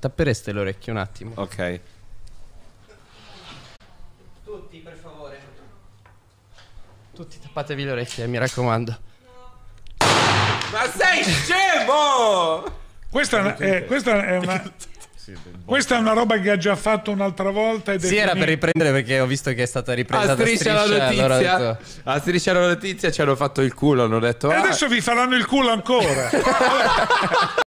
tappereste le orecchie un attimo. Ok. Tutti, per favore. Tutti tappatevi le orecchie, mi raccomando. Ma sei scemo! Questa è una, eh, questa è una- questa è una roba che ha già fatto un'altra volta. Ed Sì, era per riprendere perché ho visto che è stata ripresa A da striscia la notizia. allora notizia. detto- A striscia la notizia ci hanno fatto il culo, hanno detto. E "Ah, adesso vi faranno il culo ancora.